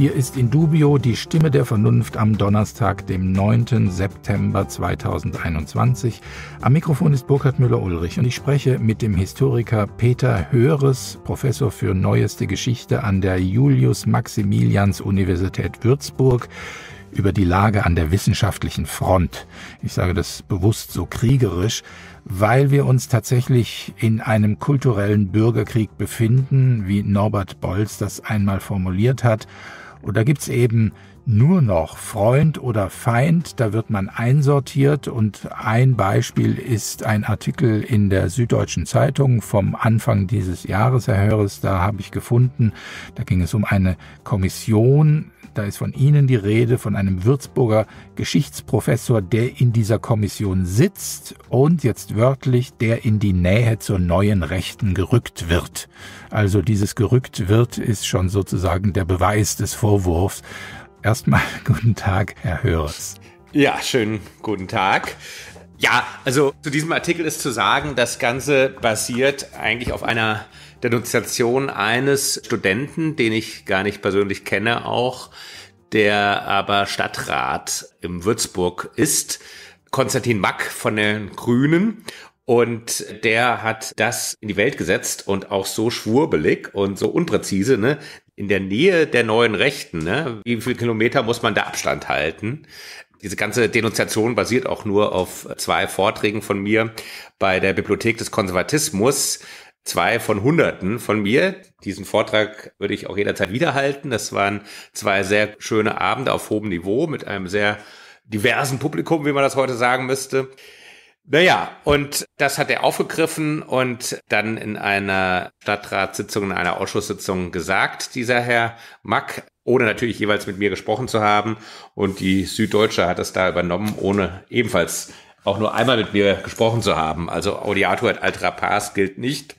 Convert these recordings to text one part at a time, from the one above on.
Hier ist in Dubio die Stimme der Vernunft am Donnerstag, dem 9. September 2021. Am Mikrofon ist Burkhard Müller-Ulrich und ich spreche mit dem Historiker Peter Höres, Professor für Neueste Geschichte an der Julius-Maximilians-Universität Würzburg über die Lage an der wissenschaftlichen Front. Ich sage das bewusst so kriegerisch, weil wir uns tatsächlich in einem kulturellen Bürgerkrieg befinden, wie Norbert Bolz das einmal formuliert hat. Und da gibt's eben nur noch Freund oder Feind, da wird man einsortiert. Und ein Beispiel ist ein Artikel in der Süddeutschen Zeitung vom Anfang dieses Jahres, Herr Höres, da habe ich gefunden, da ging es um eine Kommission da ist von Ihnen die Rede, von einem Würzburger Geschichtsprofessor, der in dieser Kommission sitzt und jetzt wörtlich, der in die Nähe zur neuen Rechten gerückt wird. Also dieses gerückt wird ist schon sozusagen der Beweis des Vorwurfs. Erstmal guten Tag, Herr Höres. Ja, schönen guten Tag. Ja, also zu diesem Artikel ist zu sagen, das Ganze basiert eigentlich auf einer Denunziation eines Studenten, den ich gar nicht persönlich kenne, auch, der aber Stadtrat im Würzburg ist, Konstantin Mack von den Grünen. Und der hat das in die Welt gesetzt und auch so schwurbelig und so unpräzise, ne? In der Nähe der neuen Rechten, ne? Wie viel Kilometer muss man da Abstand halten? Diese ganze Denunziation basiert auch nur auf zwei Vorträgen von mir bei der Bibliothek des Konservatismus zwei von Hunderten von mir. Diesen Vortrag würde ich auch jederzeit wiederhalten. Das waren zwei sehr schöne Abende auf hohem Niveau mit einem sehr diversen Publikum, wie man das heute sagen müsste. Naja, und das hat er aufgegriffen und dann in einer Stadtratssitzung, in einer Ausschusssitzung gesagt, dieser Herr Mack, ohne natürlich jeweils mit mir gesprochen zu haben. Und die Süddeutsche hat es da übernommen, ohne ebenfalls auch nur einmal mit mir gesprochen zu haben. Also Audiatur et altera pars gilt nicht.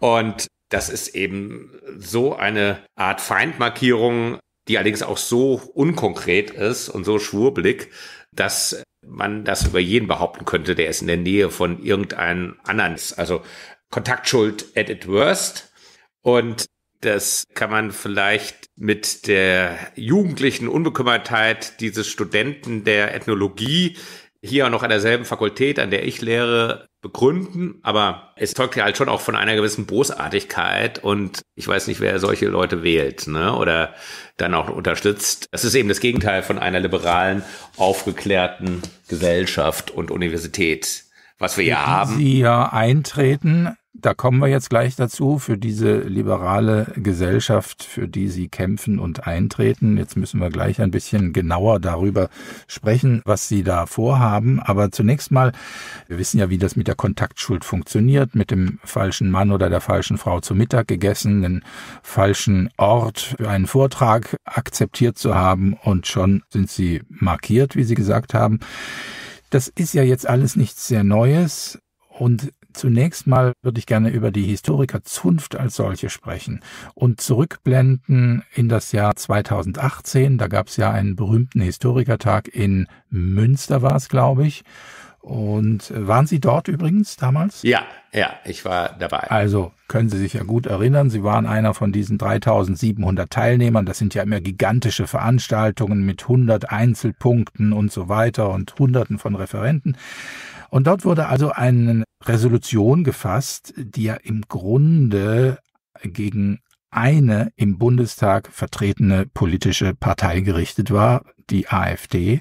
Und das ist eben so eine Art Feindmarkierung, die allerdings auch so unkonkret ist und so schwurbelig, dass man das über jeden behaupten könnte, der ist in der Nähe von irgendeinem anderen. Also Kontaktschuld at it worst. Und das kann man vielleicht mit der jugendlichen Unbekümmertheit dieses Studenten der Ethnologie hier auch noch an derselben Fakultät, an der ich lehre, begründen, aber es zeugt ja halt schon auch von einer gewissen Bosartigkeit und ich weiß nicht, wer solche Leute wählt, ne, oder dann auch unterstützt. Das ist eben das Gegenteil von einer liberalen, aufgeklärten Gesellschaft und Universität, was wir ja haben. Sie ja eintreten, da kommen wir jetzt gleich dazu, für diese liberale Gesellschaft, für die Sie kämpfen und eintreten. Jetzt müssen wir gleich ein bisschen genauer darüber sprechen, was Sie da vorhaben. Aber zunächst mal, wir wissen ja, wie das mit der Kontaktschuld funktioniert, mit dem falschen Mann oder der falschen Frau zu Mittag gegessen, den falschen Ort für einen Vortrag akzeptiert zu haben und schon sind Sie markiert, wie Sie gesagt haben. Das ist ja jetzt alles nichts sehr Neues. Und Zunächst mal würde ich gerne über die Historikerzunft als solche sprechen und zurückblenden in das Jahr 2018. Da gab es ja einen berühmten Historikertag in Münster, war es, glaube ich. Und waren Sie dort übrigens damals? Ja, ja, ich war dabei. Also können Sie sich ja gut erinnern, Sie waren einer von diesen 3700 Teilnehmern. Das sind ja immer gigantische Veranstaltungen mit 100 Einzelpunkten und so weiter und Hunderten von Referenten. Und dort wurde also eine Resolution gefasst, die ja im Grunde gegen eine im Bundestag vertretene politische Partei gerichtet war, die AfD.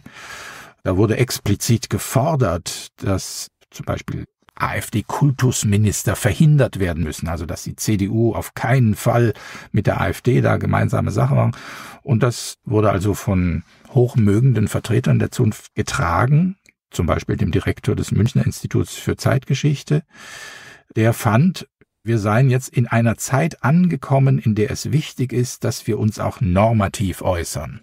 Da wurde explizit gefordert, dass zum Beispiel AfD-Kultusminister verhindert werden müssen, also dass die CDU auf keinen Fall mit der AfD da gemeinsame Sache machen. Und das wurde also von hochmögenden Vertretern der Zunft getragen zum Beispiel dem Direktor des Münchner Instituts für Zeitgeschichte, der fand, wir seien jetzt in einer Zeit angekommen, in der es wichtig ist, dass wir uns auch normativ äußern.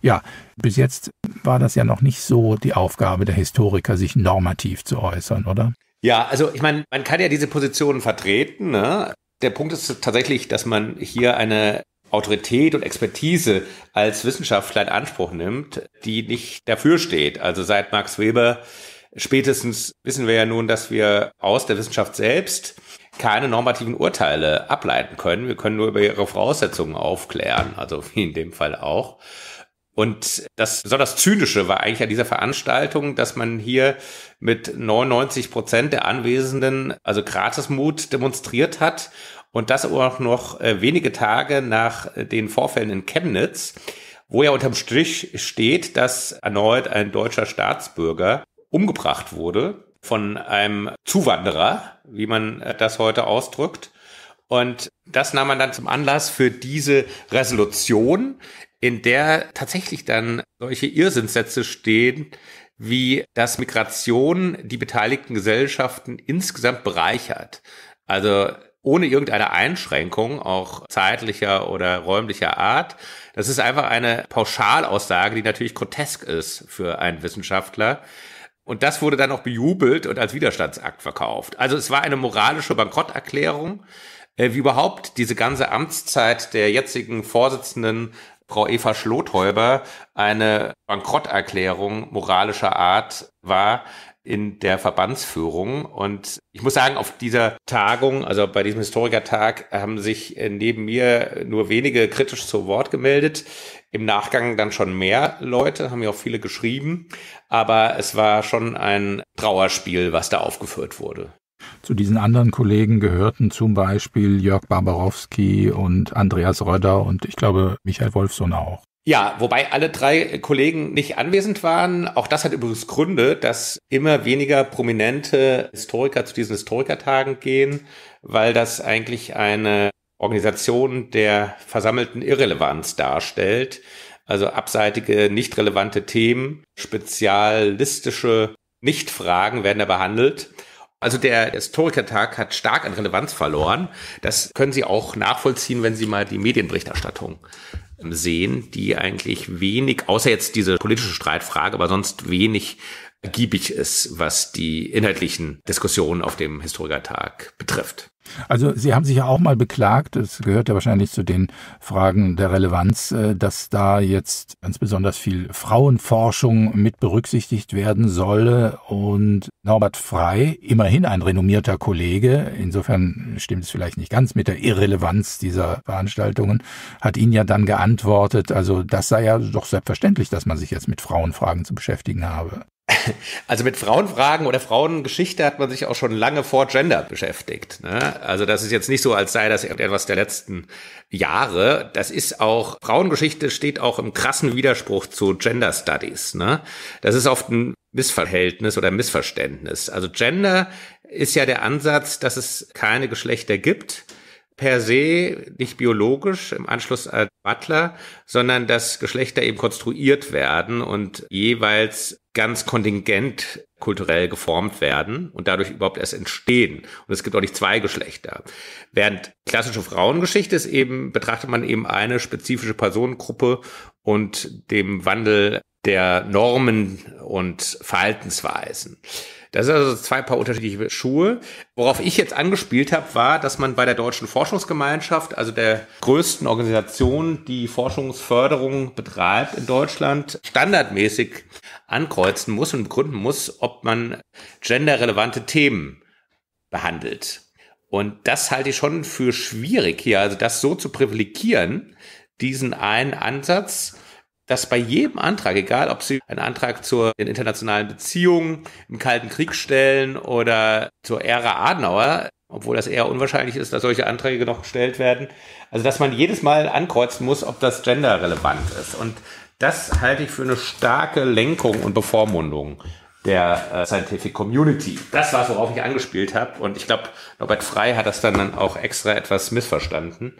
Ja, bis jetzt war das ja noch nicht so die Aufgabe der Historiker, sich normativ zu äußern, oder? Ja, also ich meine, man kann ja diese Positionen vertreten. Ne? Der Punkt ist tatsächlich, dass man hier eine Autorität und Expertise als Wissenschaftler in Anspruch nimmt, die nicht dafür steht. Also seit Max Weber spätestens wissen wir ja nun, dass wir aus der Wissenschaft selbst keine normativen Urteile ableiten können. Wir können nur über ihre Voraussetzungen aufklären, also wie in dem Fall auch. Und das besonders Zynische war eigentlich an dieser Veranstaltung, dass man hier mit 99 Prozent der Anwesenden also Gratismut demonstriert hat und das auch noch äh, wenige Tage nach äh, den Vorfällen in Chemnitz, wo ja unterm Strich steht, dass erneut ein deutscher Staatsbürger umgebracht wurde von einem Zuwanderer, wie man äh, das heute ausdrückt. Und das nahm man dann zum Anlass für diese Resolution, in der tatsächlich dann solche Irrsinnssätze stehen, wie dass Migration die beteiligten Gesellschaften insgesamt bereichert. Also ohne irgendeine Einschränkung, auch zeitlicher oder räumlicher Art. Das ist einfach eine Pauschalaussage, die natürlich grotesk ist für einen Wissenschaftler. Und das wurde dann auch bejubelt und als Widerstandsakt verkauft. Also es war eine moralische Bankrotterklärung, äh, wie überhaupt diese ganze Amtszeit der jetzigen Vorsitzenden Frau Eva Schlothäuber eine Bankrotterklärung moralischer Art war in der Verbandsführung. Und ich muss sagen, auf dieser Tagung, also bei diesem Historikertag, haben sich äh, neben mir nur wenige kritisch zu Wort gemeldet. Im Nachgang dann schon mehr Leute, haben ja auch viele geschrieben. Aber es war schon ein Trauerspiel, was da aufgeführt wurde. Zu diesen anderen Kollegen gehörten zum Beispiel Jörg Barbarowski und Andreas Röder und ich glaube Michael Wolfson auch. Ja, wobei alle drei Kollegen nicht anwesend waren. Auch das hat übrigens Gründe, dass immer weniger prominente Historiker zu diesen Historikertagen gehen, weil das eigentlich eine Organisation der versammelten Irrelevanz darstellt. Also abseitige, nicht relevante Themen, spezialistische Nichtfragen werden da behandelt. Also der Historikertag hat stark an Relevanz verloren. Das können Sie auch nachvollziehen, wenn Sie mal die Medienberichterstattung sehen, die eigentlich wenig, außer jetzt diese politische Streitfrage, aber sonst wenig ergiebig ist, was die inhaltlichen Diskussionen auf dem Historikertag betrifft. Also Sie haben sich ja auch mal beklagt, es gehört ja wahrscheinlich zu den Fragen der Relevanz, äh, dass da jetzt ganz besonders viel Frauenforschung mit berücksichtigt werden solle. Und Norbert Frei, immerhin ein renommierter Kollege, insofern stimmt es vielleicht nicht ganz mit der Irrelevanz dieser Veranstaltungen, hat Ihnen ja dann geantwortet, also das sei ja doch selbstverständlich, dass man sich jetzt mit Frauenfragen zu beschäftigen habe. Also mit Frauenfragen oder Frauengeschichte hat man sich auch schon lange vor Gender beschäftigt. Ne? Also das ist jetzt nicht so, als sei das etwas der letzten Jahre. Das ist auch, Frauengeschichte steht auch im krassen Widerspruch zu Gender Studies. Ne? Das ist oft ein Missverhältnis oder Missverständnis. Also Gender ist ja der Ansatz, dass es keine Geschlechter gibt per se nicht biologisch im Anschluss an Butler, sondern dass Geschlechter eben konstruiert werden und jeweils ganz kontingent kulturell geformt werden und dadurch überhaupt erst entstehen. Und es gibt auch nicht zwei Geschlechter. Während klassische Frauengeschichte ist eben, betrachtet man eben eine spezifische Personengruppe und dem Wandel der Normen und Verhaltensweisen. Das sind also zwei paar unterschiedliche Schuhe. Worauf ich jetzt angespielt habe, war, dass man bei der Deutschen Forschungsgemeinschaft, also der größten Organisation, die Forschungsförderung betreibt in Deutschland, standardmäßig ankreuzen muss und begründen muss, ob man genderrelevante Themen behandelt. Und das halte ich schon für schwierig hier, also das so zu privilegieren, diesen einen Ansatz, dass bei jedem Antrag, egal ob Sie einen Antrag zur internationalen Beziehungen im Kalten Krieg stellen oder zur Ära Adenauer, obwohl das eher unwahrscheinlich ist, dass solche Anträge noch gestellt werden, also dass man jedes Mal ankreuzen muss, ob das genderrelevant ist. Und das halte ich für eine starke Lenkung und Bevormundung der äh, Scientific Community. Das war es, worauf ich angespielt habe. Und ich glaube, Norbert Frei hat das dann auch extra etwas missverstanden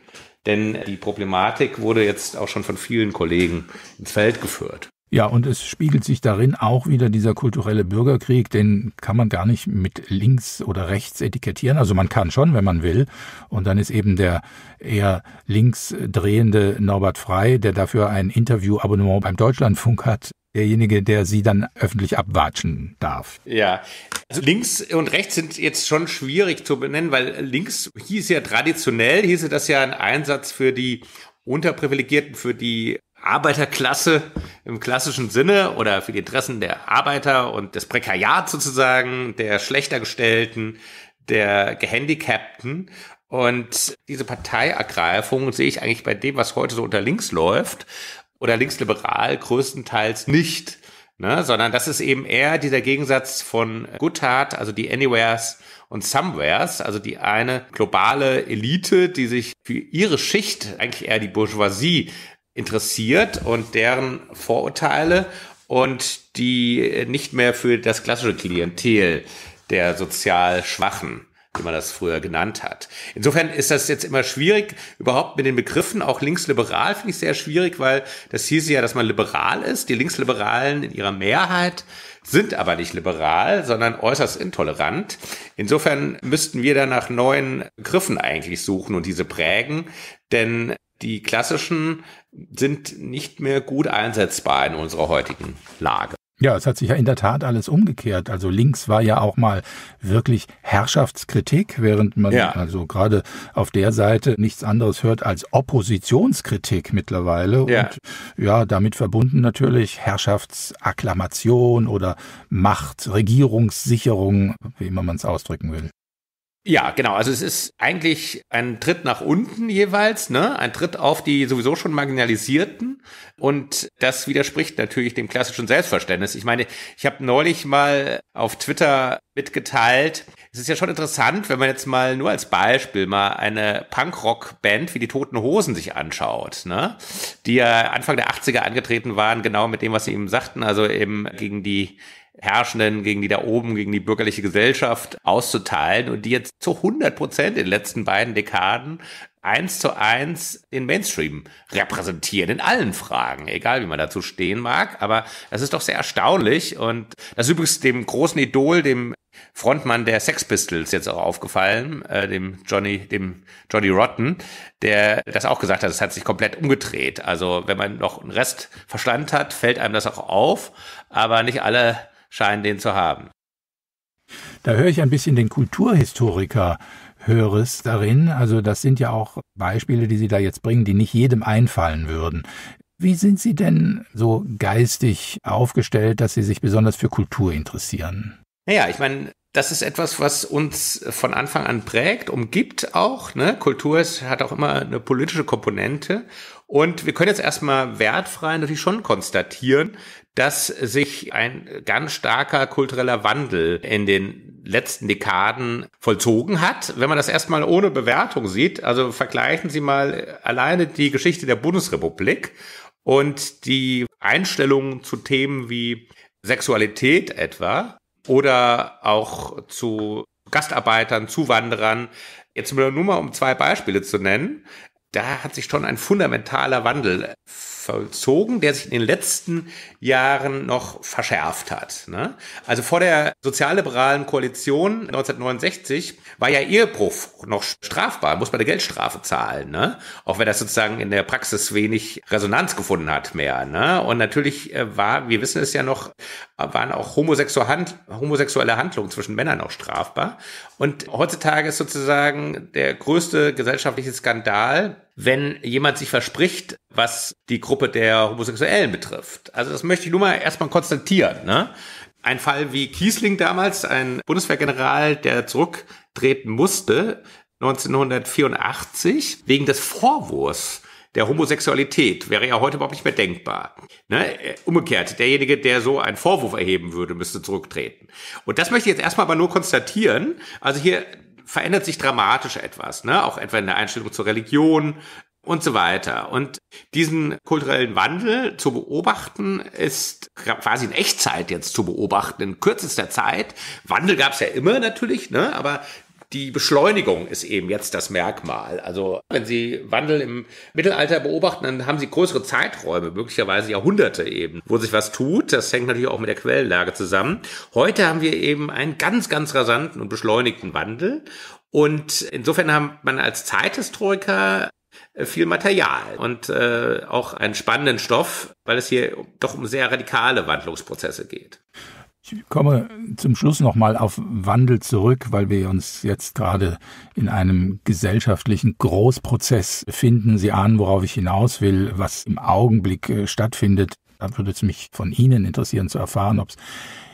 denn die Problematik wurde jetzt auch schon von vielen Kollegen ins Feld geführt. Ja, und es spiegelt sich darin auch wieder dieser kulturelle Bürgerkrieg, den kann man gar nicht mit links oder rechts etikettieren. Also man kann schon, wenn man will. Und dann ist eben der eher links drehende Norbert Frei, der dafür ein Interviewabonnement beim Deutschlandfunk hat, derjenige, der sie dann öffentlich abwatschen darf. Ja, also links und rechts sind jetzt schon schwierig zu benennen, weil links hieß ja traditionell, hieße das ja ein Einsatz für die Unterprivilegierten, für die Arbeiterklasse im klassischen Sinne oder für die Interessen der Arbeiter und des Prekariats sozusagen, der schlechter gestellten, der Gehandicapten. Und diese Parteiergreifung sehe ich eigentlich bei dem, was heute so unter links läuft oder linksliberal größtenteils nicht, ne? sondern das ist eben eher dieser Gegensatz von Goodhart, also die Anywheres und Somewheres, also die eine globale Elite, die sich für ihre Schicht, eigentlich eher die Bourgeoisie, interessiert und deren Vorurteile und die nicht mehr für das klassische Klientel der sozial Schwachen wie man das früher genannt hat. Insofern ist das jetzt immer schwierig, überhaupt mit den Begriffen, auch linksliberal finde ich sehr schwierig, weil das hieß ja, dass man liberal ist. Die Linksliberalen in ihrer Mehrheit sind aber nicht liberal, sondern äußerst intolerant. Insofern müssten wir da nach neuen Begriffen eigentlich suchen und diese prägen, denn die klassischen sind nicht mehr gut einsetzbar in unserer heutigen Lage. Ja, es hat sich ja in der Tat alles umgekehrt. Also links war ja auch mal wirklich Herrschaftskritik, während man ja. also gerade auf der Seite nichts anderes hört als Oppositionskritik mittlerweile. Ja. Und ja, damit verbunden natürlich Herrschaftsakklamation oder Macht, Regierungssicherung, wie immer man es ausdrücken will. Ja, genau. Also es ist eigentlich ein Tritt nach unten jeweils, ne? Ein Tritt auf die sowieso schon marginalisierten. Und das widerspricht natürlich dem klassischen Selbstverständnis. Ich meine, ich habe neulich mal auf Twitter mitgeteilt, es ist ja schon interessant, wenn man jetzt mal nur als Beispiel mal eine Punkrock-Band wie die Toten Hosen sich anschaut, ne? Die ja Anfang der 80er angetreten waren, genau mit dem, was sie eben sagten, also eben gegen die Herrschenden, gegen die da oben, gegen die bürgerliche Gesellschaft auszuteilen und die jetzt zu 100 Prozent in den letzten beiden Dekaden eins zu eins den Mainstream repräsentieren in allen Fragen, egal wie man dazu stehen mag. Aber das ist doch sehr erstaunlich und das ist übrigens dem großen Idol, dem Frontmann der Sex Pistols jetzt auch aufgefallen, äh, dem Johnny, dem Johnny Rotten, der das auch gesagt hat, es hat sich komplett umgedreht. Also wenn man noch einen Rest Verstand hat, fällt einem das auch auf, aber nicht alle scheinen den zu haben. Da höre ich ein bisschen den Kulturhistoriker Höres darin. Also das sind ja auch Beispiele, die Sie da jetzt bringen, die nicht jedem einfallen würden. Wie sind Sie denn so geistig aufgestellt, dass Sie sich besonders für Kultur interessieren? Naja, ich meine, das ist etwas, was uns von Anfang an prägt, umgibt auch. Ne? Kultur hat auch immer eine politische Komponente. Und wir können jetzt erstmal wertfrei natürlich schon konstatieren, dass sich ein ganz starker kultureller Wandel in den letzten Dekaden vollzogen hat. Wenn man das erstmal ohne Bewertung sieht, also vergleichen Sie mal alleine die Geschichte der Bundesrepublik und die Einstellungen zu Themen wie Sexualität etwa oder auch zu Gastarbeitern, Zuwanderern. Jetzt nur mal um zwei Beispiele zu nennen. Da hat sich schon ein fundamentaler Wandel vollzogen, der sich in den letzten Jahren noch verschärft hat. Ne? Also vor der sozialliberalen Koalition 1969 war ja Ehebruch noch strafbar, muss man eine Geldstrafe zahlen, ne? auch wenn das sozusagen in der Praxis wenig Resonanz gefunden hat mehr. Ne? Und natürlich äh, war, wir wissen es ja noch, waren auch homosexuelle Handlungen zwischen Männern auch strafbar. Und heutzutage ist sozusagen der größte gesellschaftliche Skandal, wenn jemand sich verspricht, was die Gruppe der Homosexuellen betrifft. Also das möchte ich nur mal erstmal konstatieren. Ne? Ein Fall wie Kiesling damals, ein Bundeswehrgeneral, der zurücktreten musste, 1984, wegen des Vorwurfs der Homosexualität wäre ja heute überhaupt nicht mehr denkbar. Ne? Umgekehrt, derjenige, der so einen Vorwurf erheben würde, müsste zurücktreten. Und das möchte ich jetzt erstmal aber nur konstatieren. Also hier verändert sich dramatisch etwas, ne? auch etwa in der Einstellung zur Religion und so weiter. Und diesen kulturellen Wandel zu beobachten, ist quasi in Echtzeit jetzt zu beobachten, in kürzester Zeit. Wandel gab es ja immer natürlich, ne? aber die Beschleunigung ist eben jetzt das Merkmal. Also wenn Sie Wandel im Mittelalter beobachten, dann haben Sie größere Zeiträume, möglicherweise Jahrhunderte eben, wo sich was tut. Das hängt natürlich auch mit der Quellenlage zusammen. Heute haben wir eben einen ganz, ganz rasanten und beschleunigten Wandel. Und insofern haben man als Zeithistoriker äh, viel Material und äh, auch einen spannenden Stoff, weil es hier doch um sehr radikale Wandlungsprozesse geht. Ich komme zum Schluss nochmal auf Wandel zurück, weil wir uns jetzt gerade in einem gesellschaftlichen Großprozess befinden. Sie ahnen, worauf ich hinaus will, was im Augenblick äh, stattfindet. Da würde es mich von Ihnen interessieren zu erfahren, ob es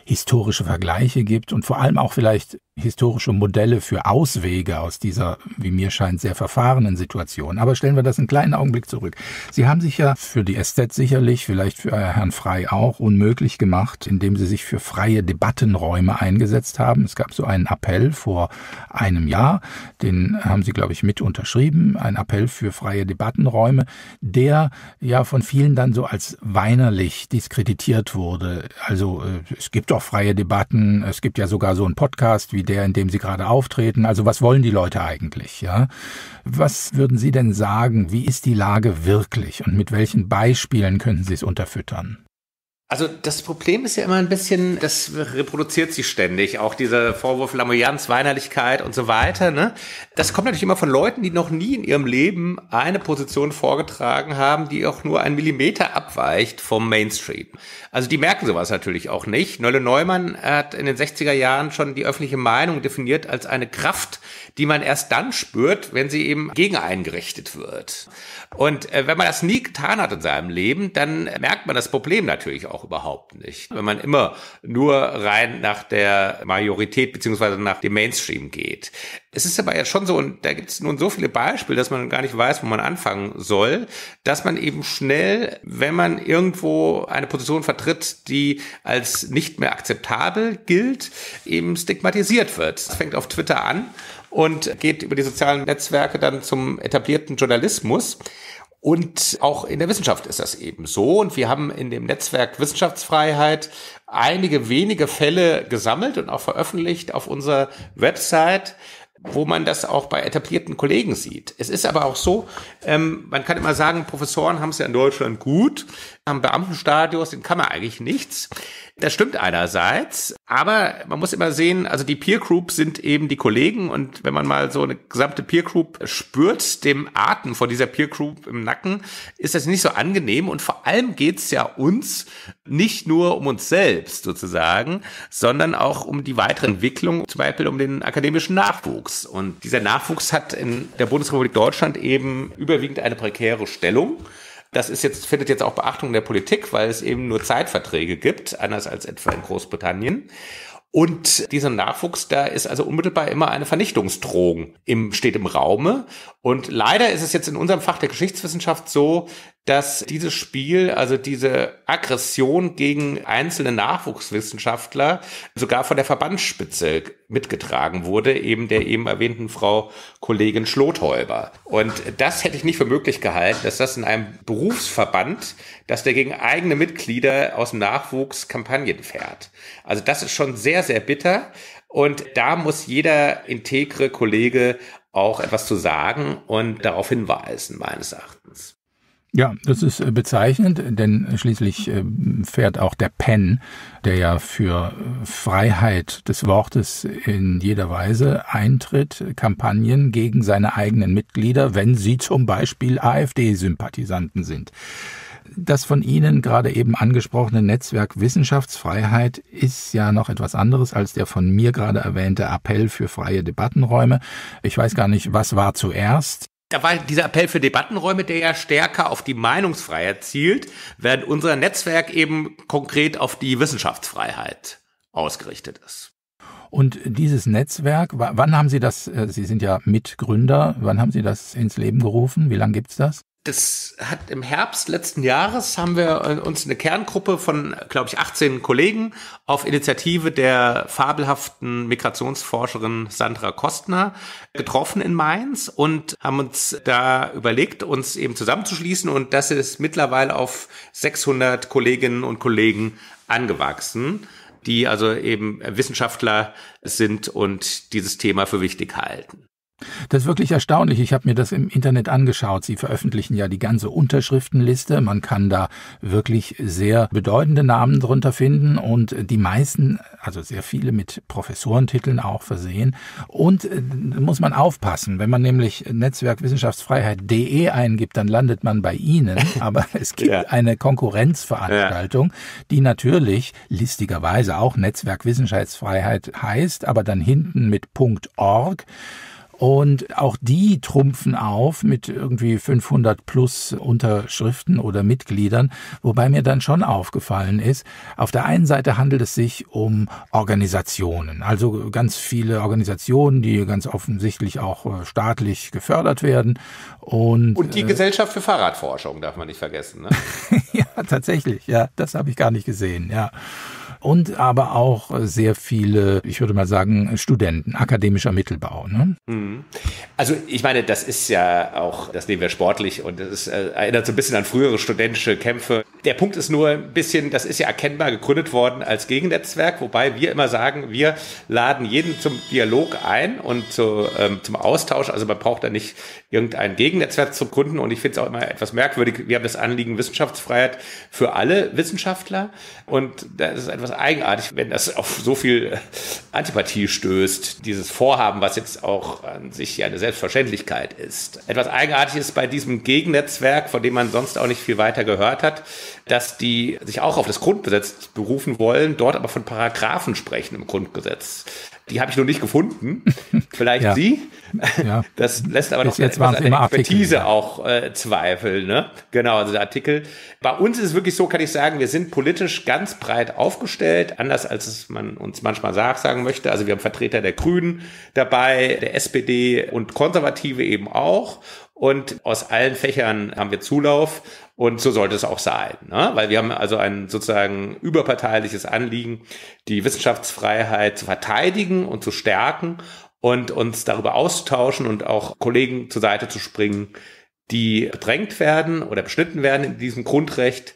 historische Vergleiche gibt und vor allem auch vielleicht historische Modelle für Auswege aus dieser, wie mir scheint, sehr verfahrenen Situation. Aber stellen wir das einen kleinen Augenblick zurück. Sie haben sich ja für die SZ sicherlich, vielleicht für Herrn Frei auch, unmöglich gemacht, indem Sie sich für freie Debattenräume eingesetzt haben. Es gab so einen Appell vor einem Jahr, den haben Sie, glaube ich, mit unterschrieben, ein Appell für freie Debattenräume, der ja von vielen dann so als weinerlich diskreditiert wurde. Also äh, es gibt doch freie Debatten, es gibt ja sogar so einen Podcast wie der, in dem Sie gerade auftreten. Also was wollen die Leute eigentlich? Ja? Was würden Sie denn sagen? Wie ist die Lage wirklich und mit welchen Beispielen könnten Sie es unterfüttern? Also das Problem ist ja immer ein bisschen, das reproduziert sich ständig, auch dieser Vorwurf Lamoyanz, Weinerlichkeit und so weiter. Ne? Das kommt natürlich immer von Leuten, die noch nie in ihrem Leben eine Position vorgetragen haben, die auch nur ein Millimeter abweicht vom Mainstream. Also die merken sowas natürlich auch nicht. Nolle Neumann hat in den 60er Jahren schon die öffentliche Meinung definiert als eine Kraft, die man erst dann spürt, wenn sie eben gegen eingerichtet wird. Und äh, wenn man das nie getan hat in seinem Leben, dann merkt man das Problem natürlich auch überhaupt nicht. Wenn man immer nur rein nach der Majorität beziehungsweise nach dem Mainstream geht. Es ist aber ja schon so, und da gibt es nun so viele Beispiele, dass man gar nicht weiß, wo man anfangen soll, dass man eben schnell, wenn man irgendwo eine Position vertritt, die als nicht mehr akzeptabel gilt, eben stigmatisiert wird. Es fängt auf Twitter an und geht über die sozialen Netzwerke dann zum etablierten Journalismus. Und auch in der Wissenschaft ist das eben so. Und wir haben in dem Netzwerk Wissenschaftsfreiheit einige wenige Fälle gesammelt und auch veröffentlicht auf unserer Website, wo man das auch bei etablierten Kollegen sieht. Es ist aber auch so, ähm, man kann immer sagen, Professoren haben es ja in Deutschland gut, haben Beamtenstadios, den kann man eigentlich nichts. Das stimmt einerseits, aber man muss immer sehen, also die Peer Group sind eben die Kollegen und wenn man mal so eine gesamte Peer Group spürt, dem Atem vor dieser Peer Group im Nacken, ist das nicht so angenehm und vor allem geht's ja uns nicht nur um uns selbst sozusagen, sondern auch um die weitere Entwicklung, zum Beispiel um den akademischen Nachwuchs. Und dieser Nachwuchs hat in der Bundesrepublik Deutschland eben überwiegend eine prekäre Stellung. Das ist jetzt, findet jetzt auch Beachtung der Politik, weil es eben nur Zeitverträge gibt, anders als etwa in Großbritannien. Und dieser Nachwuchs, da ist also unmittelbar immer eine Vernichtungsdrohung im, steht im Raume. Und leider ist es jetzt in unserem Fach der Geschichtswissenschaft so, dass dieses Spiel, also diese Aggression gegen einzelne Nachwuchswissenschaftler sogar von der Verbandsspitze mitgetragen wurde, eben der eben erwähnten Frau Kollegin Schlothäuber. Und das hätte ich nicht für möglich gehalten, dass das in einem Berufsverband, dass der gegen eigene Mitglieder aus dem Nachwuchs Kampagnen fährt. Also das ist schon sehr, sehr bitter. Und da muss jeder integre Kollege auch etwas zu sagen und darauf hinweisen, meines Erachtens. Ja, das ist äh, bezeichnend, denn schließlich äh, fährt auch der Penn, der ja für Freiheit des Wortes in jeder Weise eintritt, Kampagnen gegen seine eigenen Mitglieder, wenn sie zum Beispiel AfD-Sympathisanten sind. Das von Ihnen gerade eben angesprochene Netzwerk Wissenschaftsfreiheit ist ja noch etwas anderes als der von mir gerade erwähnte Appell für freie Debattenräume. Ich weiß gar nicht, was war zuerst da war dieser Appell für Debattenräume, der ja stärker auf die Meinungsfreiheit zielt, während unser Netzwerk eben konkret auf die Wissenschaftsfreiheit ausgerichtet ist. Und dieses Netzwerk, wann haben Sie das, äh, Sie sind ja Mitgründer, wann haben Sie das ins Leben gerufen? Wie lange gibt's das? Das hat im Herbst letzten Jahres haben wir äh, uns eine Kerngruppe von, glaube ich, 18 Kollegen auf Initiative der fabelhaften Migrationsforscherin Sandra Kostner getroffen in Mainz und haben uns da überlegt, uns eben zusammenzuschließen und das ist mittlerweile auf 600 Kolleginnen und Kollegen angewachsen die also eben Wissenschaftler sind und dieses Thema für wichtig halten. Das ist wirklich erstaunlich. Ich habe mir das im Internet angeschaut. Sie veröffentlichen ja die ganze Unterschriftenliste. Man kann da wirklich sehr bedeutende Namen drunter finden und die meisten, also sehr viele mit Professorentiteln auch versehen. Und äh, muss man aufpassen, wenn man nämlich Netzwerkwissenschaftsfreiheit.de eingibt, dann landet man bei Ihnen. Aber es gibt ja. eine Konkurrenzveranstaltung, die natürlich listigerweise auch Netzwerk Wissenschaftsfreiheit heißt, aber dann hinten mit .org Und auch die trumpfen auf mit irgendwie 500 plus Unterschriften oder Mitgliedern, wobei mir dann schon aufgefallen ist, auf der einen Seite handelt es sich um Organisationen, also ganz viele Organisationen, die ganz offensichtlich auch äh, staatlich gefördert werden. Und, und die äh, Gesellschaft für Fahrradforschung darf man nicht vergessen. Ne? ja, tatsächlich, ja, das habe ich gar nicht gesehen, ja und aber auch sehr viele, ich würde mal sagen, Studenten, akademischer Mittelbau. Ne? Mhm. Also ich meine, das ist ja auch, das nehmen wir sportlich und ist, äh, erinnert so ein bisschen an frühere studentische Kämpfe. Der Punkt ist nur ein bisschen, das ist ja erkennbar gegründet worden als Gegennetzwerk, wobei wir immer sagen, wir laden jeden zum Dialog ein und zu, ähm, zum Austausch. Also man braucht da nicht irgendein Gegennetzwerk zu gründen und ich finde es auch immer etwas merkwürdig. Wir haben das Anliegen Wissenschaftsfreiheit für alle Wissenschaftler und das ist etwas eigenartig, wenn das auf so viel Antipathie stößt, dieses Vorhaben, was jetzt auch an sich ja eine Selbstverständlichkeit ist. Etwas eigenartig ist bei diesem Gegennetzwerk, von dem man sonst auch nicht viel weiter gehört hat, dass die sich auch auf das Grundgesetz berufen wollen, dort aber von Paragraphen sprechen im Grundgesetz. Die habe ich noch nicht gefunden. Vielleicht ja. Sie. Ja. Das lässt aber noch jetzt etwas an der Expertise Artikel, auch äh, zweifeln. Ne? Genau, also der Artikel. Bei uns ist es wirklich so, kann ich sagen, wir sind politisch ganz breit aufgestellt, anders als es man uns manchmal sagt, sagen möchte. Also wir haben Vertreter der Grünen dabei, der SPD und Konservative eben auch. Und aus allen Fächern haben wir Zulauf. Und so sollte es auch sein, ne? weil wir haben also ein sozusagen überparteiliches Anliegen, die Wissenschaftsfreiheit zu verteidigen und zu stärken und uns darüber austauschen und auch Kollegen zur Seite zu springen, die bedrängt werden oder beschnitten werden in diesem Grundrecht.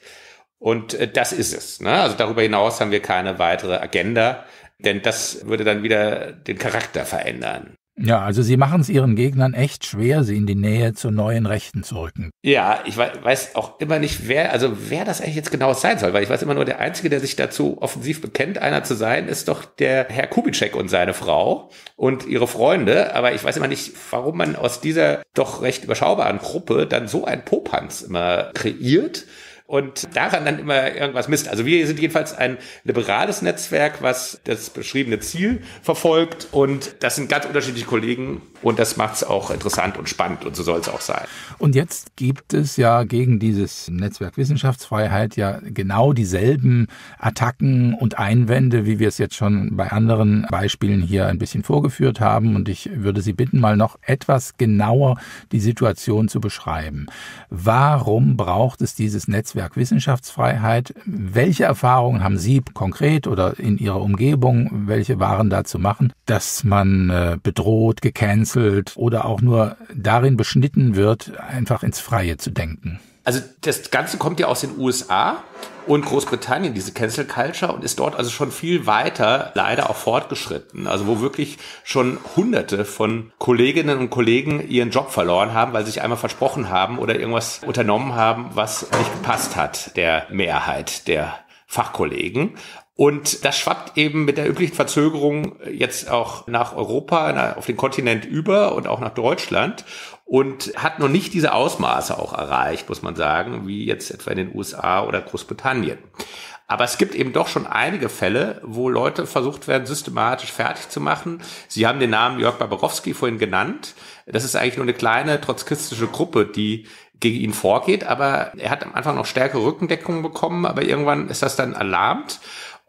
Und äh, das ist es. Ne? Also darüber hinaus haben wir keine weitere Agenda, denn das würde dann wieder den Charakter verändern. Ja, also sie machen es ihren Gegnern echt schwer, sie in die Nähe zur neuen Rechten zu rücken. Ja, ich weiß auch immer nicht, wer, also wer das eigentlich jetzt genau sein soll, weil ich weiß immer nur, der Einzige, der sich dazu offensiv bekennt, einer zu sein, ist doch der Herr Kubitschek und seine Frau und ihre Freunde. Aber ich weiß immer nicht, warum man aus dieser doch recht überschaubaren Gruppe dann so ein Popanz immer kreiert und daran dann immer irgendwas misst. Also wir sind jedenfalls ein liberales Netzwerk, was das beschriebene Ziel verfolgt und das sind ganz unterschiedliche Kollegen und das macht es auch interessant und spannend und so soll es auch sein. Und jetzt gibt es ja gegen dieses Netzwerk Wissenschaftsfreiheit ja genau dieselben Attacken und Einwände, wie wir es jetzt schon bei anderen Beispielen hier ein bisschen vorgeführt haben und ich würde Sie bitten, mal noch etwas genauer die Situation zu beschreiben. Warum braucht es dieses Netzwerk Netzwerk Wissenschaftsfreiheit. Welche Erfahrungen haben Sie konkret oder in Ihrer Umgebung, welche waren da zu machen, dass man äh, bedroht, gecancelt oder auch nur darin beschnitten wird, einfach ins Freie zu denken? Also das Ganze kommt ja aus den USA und Großbritannien, diese Cancel Culture, und ist dort also schon viel weiter, leider auch fortgeschritten. Also wo wirklich schon hunderte von Kolleginnen und Kollegen ihren Job verloren haben, weil sie sich einmal versprochen haben oder irgendwas unternommen haben, was nicht gepasst hat, der Mehrheit der Fachkollegen. Und das schwappt eben mit der üblichen Verzögerung jetzt auch nach Europa, auf den Kontinent über und auch nach Deutschland und hat noch nicht diese Ausmaße auch erreicht, muss man sagen, wie jetzt etwa in den USA oder Großbritannien. Aber es gibt eben doch schon einige Fälle, wo Leute versucht werden, systematisch fertig zu machen. Sie haben den Namen Jörg Babarowski vorhin genannt. Das ist eigentlich nur eine kleine trotzkistische Gruppe, die gegen ihn vorgeht, aber er hat am Anfang noch stärkere Rückendeckung bekommen, aber irgendwann ist das dann alarmt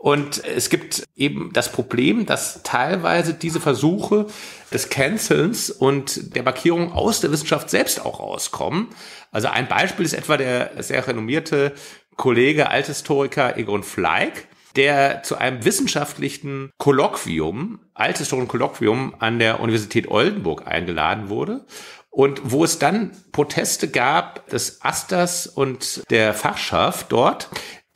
und es gibt eben das Problem, dass teilweise diese Versuche des Cancelns und der Markierung aus der Wissenschaft selbst auch rauskommen. Also ein Beispiel ist etwa der sehr renommierte Kollege, Althistoriker Egon Fleig, der zu einem wissenschaftlichen Kolloquium, althistorischen Kolloquium an der Universität Oldenburg eingeladen wurde und wo es dann Proteste gab des Asters und der Fachschaft dort,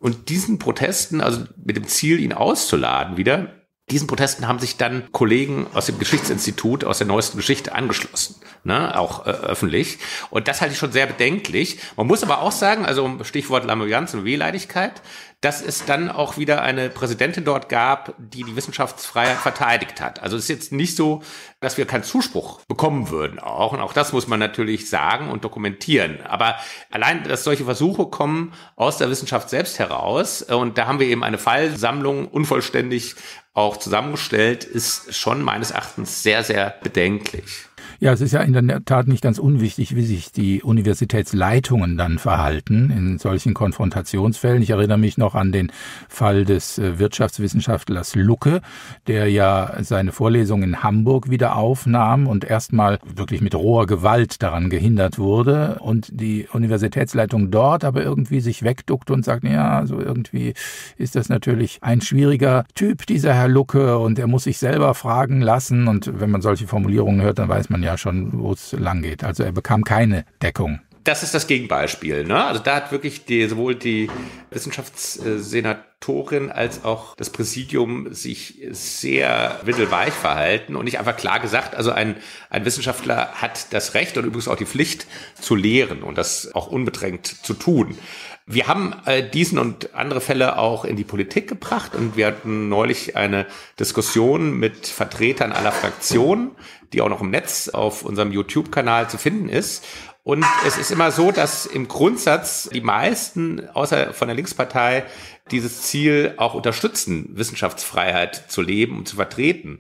und diesen Protesten, also mit dem Ziel, ihn auszuladen wieder, diesen Protesten haben sich dann Kollegen aus dem Geschichtsinstitut, aus der neuesten Geschichte angeschlossen, ne, auch äh, öffentlich. Und das halte ich schon sehr bedenklich. Man muss aber auch sagen, also Stichwort Lamoyanz und Wehleidigkeit, dass es dann auch wieder eine Präsidentin dort gab, die die Wissenschaftsfreiheit verteidigt hat. Also es ist jetzt nicht so, dass wir keinen Zuspruch bekommen würden auch. Und auch das muss man natürlich sagen und dokumentieren. Aber allein, dass solche Versuche kommen aus der Wissenschaft selbst heraus, und da haben wir eben eine Fallsammlung unvollständig auch zusammengestellt, ist schon meines Erachtens sehr, sehr bedenklich. Ja, es ist ja in der Tat nicht ganz unwichtig, wie sich die Universitätsleitungen dann verhalten in solchen Konfrontationsfällen. Ich erinnere mich noch an den Fall des äh, Wirtschaftswissenschaftlers Lucke, der ja seine Vorlesung in Hamburg wieder aufnahm und erstmal wirklich mit roher Gewalt daran gehindert wurde und die Universitätsleitung dort aber irgendwie sich wegduckte und sagt, ja, so irgendwie ist das natürlich ein schwieriger Typ, dieser Herr Lucke, und er muss sich selber fragen lassen. Und wenn man solche Formulierungen hört, dann weiß man ja schon, wo es lang geht. Also er bekam keine Deckung das ist das Gegenbeispiel. Ne? Also da hat wirklich die, sowohl die Wissenschaftssenatorin als auch das Präsidium sich sehr windelweich verhalten und nicht einfach klar gesagt, also ein, ein Wissenschaftler hat das Recht und übrigens auch die Pflicht zu lehren und das auch unbedrängt zu tun. Wir haben äh, diesen und andere Fälle auch in die Politik gebracht und wir hatten neulich eine Diskussion mit Vertretern aller Fraktionen, die auch noch im Netz auf unserem YouTube-Kanal zu finden ist. Und es ist immer so, dass im Grundsatz die meisten, außer von der Linkspartei, dieses Ziel auch unterstützen, Wissenschaftsfreiheit zu leben und zu vertreten.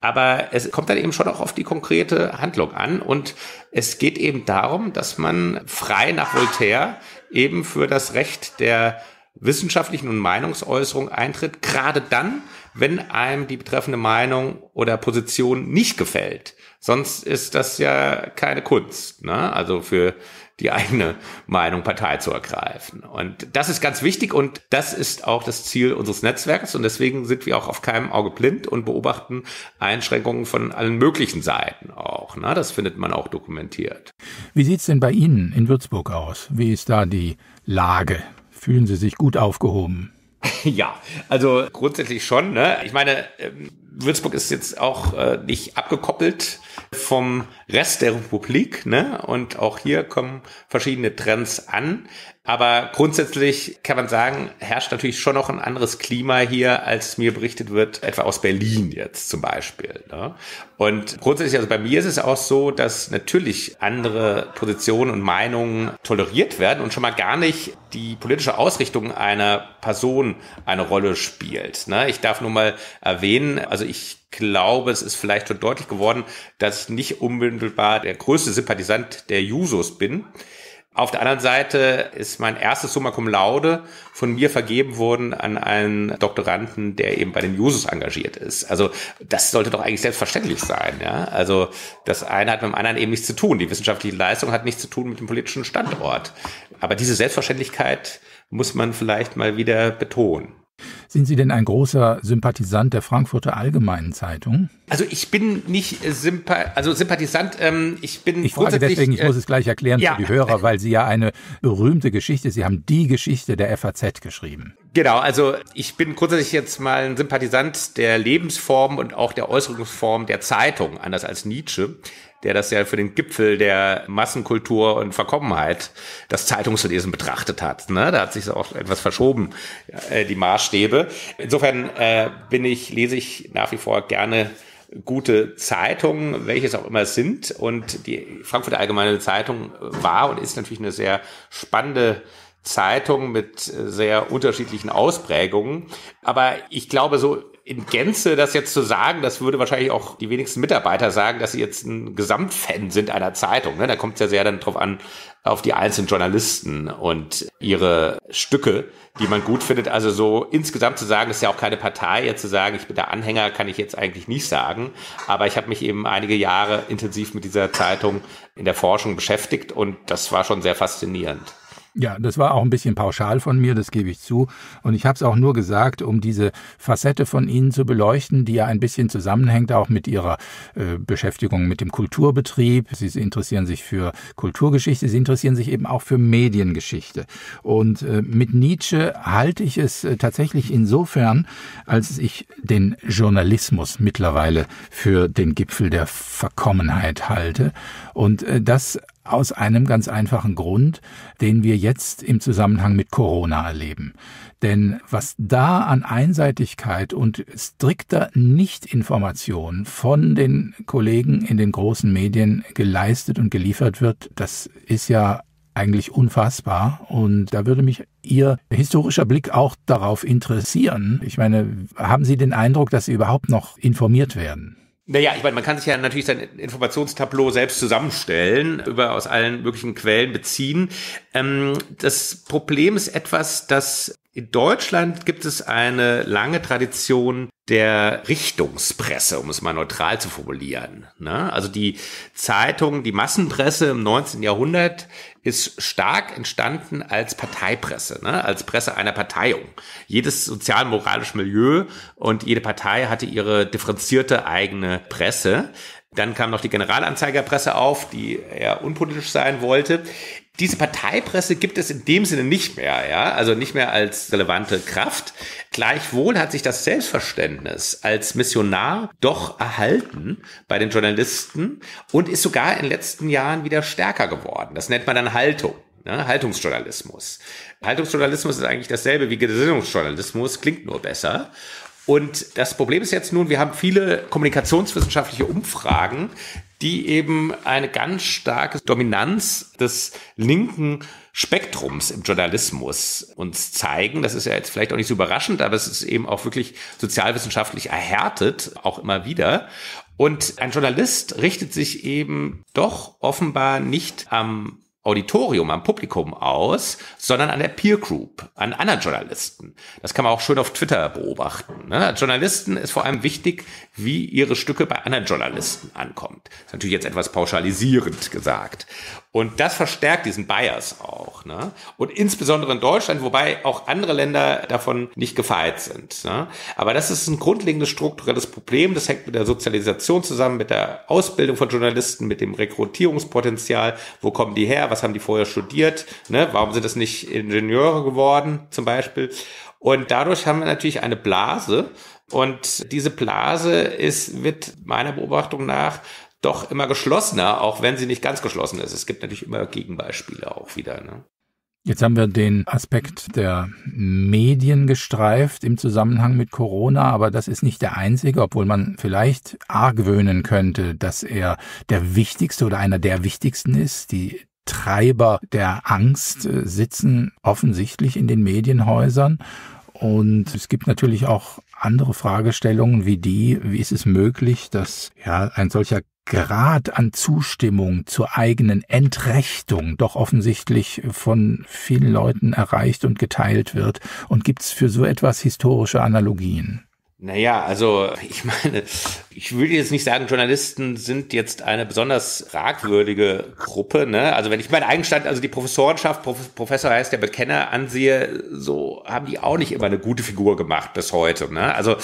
Aber es kommt dann eben schon auch auf die konkrete Handlung an. Und es geht eben darum, dass man frei nach Voltaire eben für das Recht der wissenschaftlichen und Meinungsäußerung eintritt, gerade dann, wenn einem die betreffende Meinung oder Position nicht gefällt. Sonst ist das ja keine Kunst, ne? also für die eigene Meinung Partei zu ergreifen. Und das ist ganz wichtig und das ist auch das Ziel unseres Netzwerks und deswegen sind wir auch auf keinem Auge blind und beobachten Einschränkungen von allen möglichen Seiten auch. Ne? Das findet man auch dokumentiert. Wie sieht's denn bei Ihnen in Würzburg aus? Wie ist da die Lage? Fühlen Sie sich gut aufgehoben? Ja, also grundsätzlich schon. Ne? Ich meine, ähm, Würzburg ist jetzt auch äh, nicht abgekoppelt vom Rest der Republik. Ne? Und auch hier kommen verschiedene Trends an. Aber grundsätzlich kann man sagen, herrscht natürlich schon noch ein anderes Klima hier, als mir berichtet wird, etwa aus Berlin jetzt zum Beispiel. Ne? Und grundsätzlich, also bei mir ist es auch so, dass natürlich andere Positionen und Meinungen toleriert werden und schon mal gar nicht die politische Ausrichtung einer Person eine Rolle spielt. Ne? Ich darf nur mal erwähnen, also ich glaube, es ist vielleicht schon deutlich geworden, dass ich nicht unmittelbar der größte Sympathisant der Jusos bin. Auf der anderen Seite ist mein erstes Summa Cum Laude von mir vergeben worden an einen Doktoranden, der eben bei den Jusos engagiert ist. Also das sollte doch eigentlich selbstverständlich sein. Ja? Also das eine hat mit dem anderen eben nichts zu tun. Die wissenschaftliche Leistung hat nichts zu tun mit dem politischen Standort. Aber diese Selbstverständlichkeit muss man vielleicht mal wieder betonen. Sind Sie denn ein großer Sympathisant der Frankfurter Allgemeinen Zeitung? Also ich bin nicht Sympa also Sympathisant, ähm, ich bin Ich frage deswegen, ich äh, muss es gleich erklären ja. für die Hörer, weil Sie ja eine berühmte Geschichte, Sie haben die Geschichte der FAZ geschrieben. Genau, also ich bin grundsätzlich jetzt mal ein Sympathisant der Lebensform und auch der Äußerungsform der Zeitung, anders als Nietzsche der das ja für den Gipfel der Massenkultur und Verkommenheit das Zeitungslesen betrachtet hat. Ne? Da hat sich auch etwas verschoben, äh, die Maßstäbe. Insofern äh, bin ich, lese ich nach wie vor gerne gute Zeitungen, welches auch immer es sind. Und die Frankfurter Allgemeine Zeitung war und ist natürlich eine sehr spannende Zeitung mit sehr unterschiedlichen Ausprägungen. Aber ich glaube, so in Gänze das jetzt zu sagen, das würde wahrscheinlich auch die wenigsten Mitarbeiter sagen, dass sie jetzt ein Gesamtfan sind einer Zeitung. Ne? Da kommt es ja sehr dann drauf an, auf die einzelnen Journalisten und ihre Stücke, die man gut findet. Also so insgesamt zu sagen, ist ja auch keine Partei. Jetzt zu sagen, ich bin der Anhänger, kann ich jetzt eigentlich nicht sagen. Aber ich habe mich eben einige Jahre intensiv mit dieser Zeitung in der Forschung beschäftigt und das war schon sehr faszinierend. Ja, das war auch ein bisschen pauschal von mir, das gebe ich zu. Und ich habe es auch nur gesagt, um diese Facette von Ihnen zu beleuchten, die ja ein bisschen zusammenhängt auch mit Ihrer äh, Beschäftigung mit dem Kulturbetrieb. Sie, Sie, interessieren sich für Kulturgeschichte, Sie interessieren sich eben auch für Mediengeschichte. Und äh, mit Nietzsche halte ich es äh, tatsächlich insofern, als ich den Journalismus mittlerweile für den Gipfel der Verkommenheit halte. Und äh, das aus einem ganz einfachen Grund, den wir jetzt im Zusammenhang mit Corona erleben. Denn was da an Einseitigkeit und strikter Nichtinformation von den Kollegen in den großen Medien geleistet und geliefert wird, das ist ja eigentlich unfassbar. Und da würde mich Ihr historischer Blick auch darauf interessieren. Ich meine, haben Sie den Eindruck, dass Sie überhaupt noch informiert werden? Naja, ich meine, man kann sich ja natürlich sein Informationstableau selbst zusammenstellen, über aus allen möglichen Quellen beziehen. Ähm, das Problem ist etwas, dass in Deutschland gibt es eine lange Tradition der Richtungspresse, um es mal neutral zu formulieren. Ne? Also die Zeitung, die Massenpresse im 19. Jahrhundert ist stark entstanden als Parteipresse, ne? als Presse einer Parteiung. Jedes sozial-moralische Milieu und jede Partei hatte ihre differenzierte eigene Presse. Dann kam noch die Generalanzeigerpresse auf, die eher unpolitisch sein wollte diese Parteipresse gibt es in dem Sinne nicht mehr, ja, also nicht mehr als relevante Kraft. Gleichwohl hat sich das Selbstverständnis als Missionar doch erhalten bei den Journalisten und ist sogar in den letzten Jahren wieder stärker geworden. Das nennt man dann Haltung. Ne? Haltungsjournalismus. Haltungsjournalismus ist eigentlich dasselbe wie Gesinnungsjournalismus, klingt nur besser. Und das Problem ist jetzt nun, wir haben viele kommunikationswissenschaftliche Umfragen, die eben eine ganz starke Dominanz des linken Spektrums im Journalismus uns zeigen. Das ist ja jetzt vielleicht auch nicht so überraschend, aber es ist eben auch wirklich sozialwissenschaftlich erhärtet, auch immer wieder. Und ein Journalist richtet sich eben doch offenbar nicht am Auditorium, am Publikum aus, sondern an der Peer Group, an anderen Journalisten. Das kann man auch schön auf Twitter beobachten. Ne? Journalisten ist vor allem wichtig, wie ihre Stücke bei anderen Journalisten ankommt. Ist natürlich jetzt etwas pauschalisierend gesagt. Und das verstärkt diesen Bias auch. Ne? Und insbesondere in Deutschland, wobei auch andere Länder davon nicht gefeit sind. Ne? Aber das ist ein grundlegendes strukturelles Problem. Das hängt mit der Sozialisation zusammen, mit der Ausbildung von Journalisten, mit dem Rekrutierungspotenzial. Wo kommen die her? Was haben die vorher studiert? Ne? Warum sind das nicht Ingenieure geworden zum Beispiel? Und dadurch haben wir natürlich eine Blase. Und diese Blase ist, wird meiner Beobachtung nach doch immer geschlossener, auch wenn sie nicht ganz geschlossen ist. Es gibt natürlich immer Gegenbeispiele auch wieder. Ne? Jetzt haben wir den Aspekt der Medien gestreift im Zusammenhang mit Corona, aber das ist nicht der einzige, obwohl man vielleicht argwöhnen könnte, dass er der wichtigste oder einer der wichtigsten ist. Die Treiber der Angst äh, sitzen offensichtlich in den Medienhäusern. Und es gibt natürlich auch andere Fragestellungen wie die, wie ist es möglich, dass ja ein solcher Grad an Zustimmung zur eigenen Entrechtung doch offensichtlich von vielen Leuten erreicht und geteilt wird? Und gibt es für so etwas historische Analogien? Naja, also ich meine, ich würde jetzt nicht sagen, Journalisten sind jetzt eine besonders fragwürdige Gruppe. Ne? Also wenn ich meinen Eigenstand, also die Professorenschaft, Prof Professor heißt der Bekenner, ansehe, so haben die auch nicht immer eine gute Figur gemacht bis heute. Ne? Also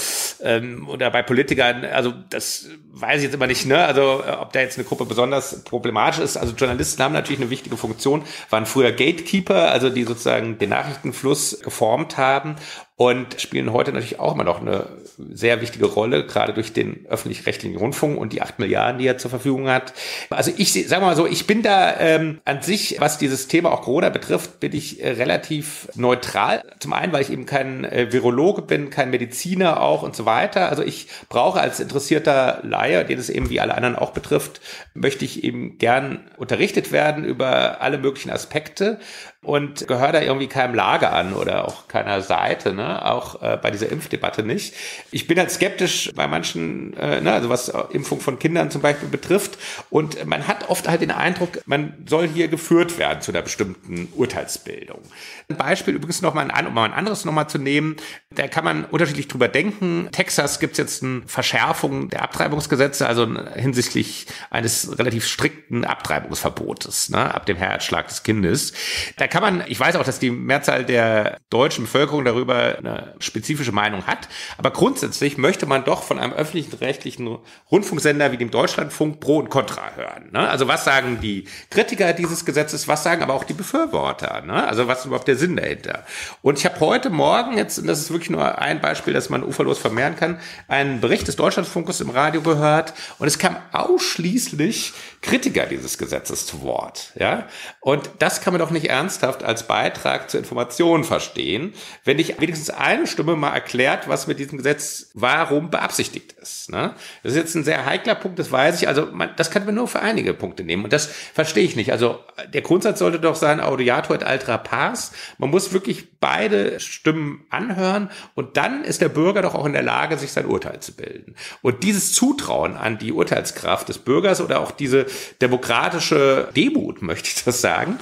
ähm, oder bei Politikern, also das weiß ich jetzt immer nicht, ne? Also ob da jetzt eine Gruppe besonders problematisch ist. Also Journalisten haben natürlich eine wichtige Funktion, waren früher Gatekeeper, also die sozusagen den Nachrichtenfluss geformt haben und spielen heute natürlich auch immer noch eine sehr wichtige Rolle, gerade durch den öffentlich-rechtlichen Rundfunk und die acht Milliarden, die er zur Verfügung hat. Also ich sage mal so, ich bin da ähm, an sich, was dieses Thema auch Corona betrifft, bin ich äh, relativ neutral. Zum einen, weil ich eben kein äh, Virologe bin, kein Mediziner auch und so weiter. Also ich brauche als interessierter Laie, den es eben wie alle anderen auch betrifft, möchte ich eben gern unterrichtet werden über alle möglichen Aspekte und gehöre da irgendwie keinem Lager an oder auch keiner Seite, ne? auch äh, bei dieser Impfdebatte nicht. Ich bin halt skeptisch bei manchen, äh, ne? also was Impfung von Kindern zum Beispiel betrifft und man hat oft halt den Eindruck, man soll hier geführt werden zu einer bestimmten Urteilsbildung. Ein Beispiel übrigens noch mal ein, um mal ein anderes nochmal zu nehmen, da kann man unterschiedlich drüber denken. Texas gibt es jetzt eine Verschärfung der Abtreibungsgesetze, also hinsichtlich eines relativ strikten Abtreibungsverbotes ne? ab dem Herzschlag des Kindes. Da kann man, ich weiß auch, dass die Mehrzahl der deutschen Bevölkerung darüber eine spezifische Meinung hat, aber grundsätzlich möchte man doch von einem öffentlichen rechtlichen Rundfunksender wie dem Deutschlandfunk Pro und Contra hören. Ne? Also was sagen die Kritiker dieses Gesetzes, was sagen aber auch die Befürworter? Ne? Also was ist überhaupt der Sinn dahinter? Und ich habe heute Morgen, jetzt, und das ist wirklich nur ein Beispiel, das man uferlos vermehren kann, einen Bericht des Deutschlandfunkes im Radio gehört und es kam ausschließlich Kritiker dieses Gesetzes zu Wort. Ja? Und das kann man doch nicht ernsthaft als Beitrag zur Information verstehen, wenn nicht wenigstens eine Stimme mal erklärt, was mit diesem Gesetz warum beabsichtigt ist. Ne? Das ist jetzt ein sehr heikler Punkt, das weiß ich. Also man, das kann man nur für einige Punkte nehmen. Und das verstehe ich nicht. Also der Grundsatz sollte doch sein, Audiator et altra pars. Man muss wirklich beide Stimmen anhören und dann ist der Bürger doch auch in der Lage, sich sein Urteil zu bilden. Und dieses Zutrauen an die Urteilskraft des Bürgers oder auch diese demokratische Demut, möchte ich das sagen,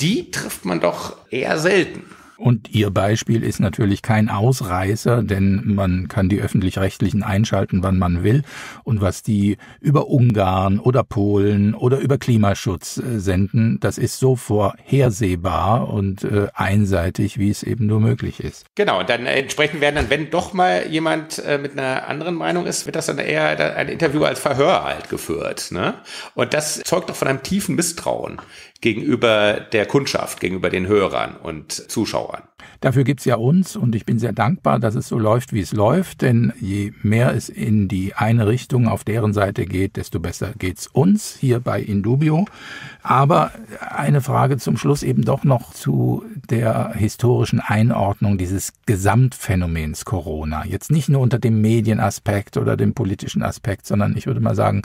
die trifft man doch eher selten. Und Ihr Beispiel ist natürlich kein Ausreißer, denn man kann die öffentlich-rechtlichen einschalten, wann man will. Und was die über Ungarn oder Polen oder über Klimaschutz äh, senden, das ist so vorhersehbar und äh, einseitig, wie es eben nur möglich ist. Genau, und dann entsprechend werden dann, wenn doch mal jemand äh, mit einer anderen Meinung ist, wird das dann eher ein Interview als Verhör halt geführt. Ne? Und das zeugt doch von einem tiefen Misstrauen gegenüber der Kundschaft, gegenüber den Hörern und Zuschauern. Dafür gibt's ja uns und ich bin sehr dankbar, dass es so läuft, wie es läuft, denn je mehr es in die eine Richtung auf deren Seite geht, desto besser geht's uns hier bei Indubio. Aber eine Frage zum Schluss eben doch noch zu der historischen Einordnung dieses Gesamtphänomens Corona. Jetzt nicht nur unter dem Medienaspekt oder dem politischen Aspekt, sondern ich würde mal sagen,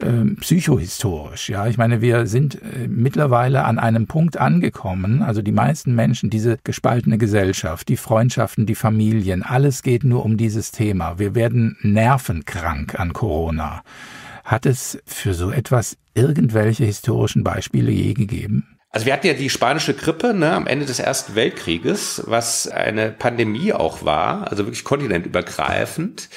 ähm, psychohistorisch. Ja, ich meine, wir sind äh, mittlerweile an einem Punkt angekommen. Also die meisten Menschen, diese gespaltene Gesellschaft, die Freundschaften, die Familien, alles geht nur um dieses Thema. Wir werden nervenkrank an Corona. Hat es für so etwas irgendwelche historischen Beispiele je gegeben? Also wir hatten ja die spanische Grippe ne, am Ende des Ersten Weltkrieges, was eine Pandemie auch war, also wirklich kontinentübergreifend.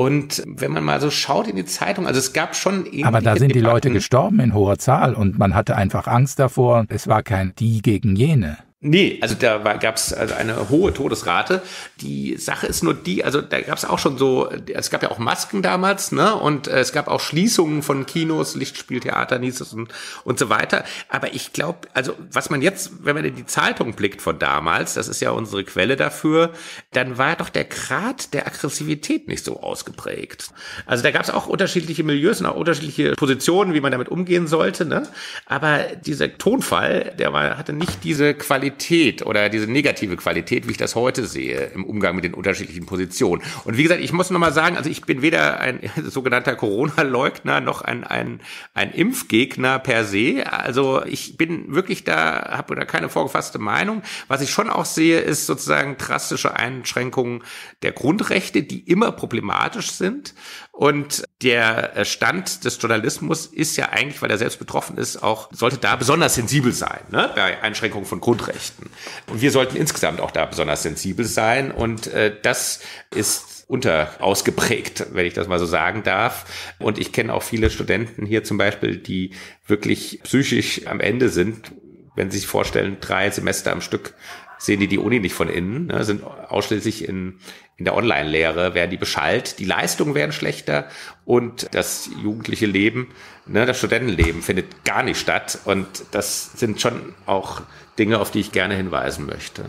Und wenn man mal so schaut in die Zeitung, also es gab schon. Aber da sind die Leute gestorben in hoher Zahl und man hatte einfach Angst davor. Es war kein die gegen jene. Nee, also da gab es also eine hohe Todesrate. Die Sache ist nur die, also da gab es auch schon so, es gab ja auch Masken damals, ne? Und äh, es gab auch Schließungen von Kinos, Lichtspieltheater, Nieses und, und so weiter. Aber ich glaube, also was man jetzt, wenn man in die Zeitung blickt von damals, das ist ja unsere Quelle dafür, dann war doch der Grad der Aggressivität nicht so ausgeprägt. Also da gab es auch unterschiedliche Milieus und auch unterschiedliche Positionen, wie man damit umgehen sollte, ne? Aber dieser Tonfall, der war, hatte nicht diese Qualität Qualität oder diese negative Qualität, wie ich das heute sehe, im Umgang mit den unterschiedlichen Positionen. Und wie gesagt, ich muss nochmal sagen, also ich bin weder ein sogenannter Corona-Leugner noch ein, ein, ein Impfgegner per se. Also ich bin wirklich da, habe da keine vorgefasste Meinung. Was ich schon auch sehe, ist sozusagen drastische Einschränkungen der Grundrechte, die immer problematisch sind. Und der Stand des Journalismus ist ja eigentlich, weil er selbst betroffen ist, auch, sollte da besonders sensibel sein, ne, bei Einschränkungen von Grundrechten. Und wir sollten insgesamt auch da besonders sensibel sein. Und äh, das ist unter ausgeprägt, wenn ich das mal so sagen darf. Und ich kenne auch viele Studenten hier zum Beispiel, die wirklich psychisch am Ende sind, wenn Sie sich vorstellen, drei Semester am Stück sehen die die Uni nicht von innen, ne, sind ausschließlich in, in der Online-Lehre, werden die beschallt, die Leistungen werden schlechter und das jugendliche Leben, ne, das Studentenleben findet gar nicht statt. Und das sind schon auch Dinge, auf die ich gerne hinweisen möchte.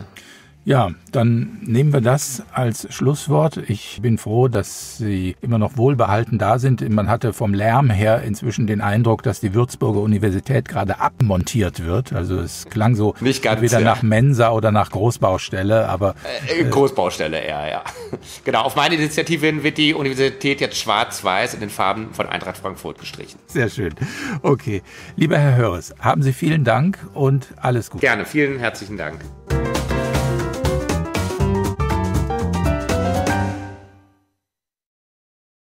Ja, dann nehmen wir das als Schlusswort. Ich bin froh, dass Sie immer noch wohlbehalten da sind. Man hatte vom Lärm her inzwischen den Eindruck, dass die Würzburger Universität gerade abmontiert wird. Also es klang so Nicht ganz, entweder ja. nach Mensa oder nach Großbaustelle, aber äh, äh, Großbaustelle eher, ja. genau, auf meine Initiative hin wird die Universität jetzt schwarz-weiß in den Farben von Eintracht Frankfurt gestrichen. Sehr schön. Okay, lieber Herr Höres, haben Sie vielen Dank und alles Gute. Gerne, vielen herzlichen Dank.